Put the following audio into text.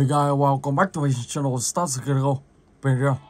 Hey guys, welcome back to my channel, Stars Go. Bên real.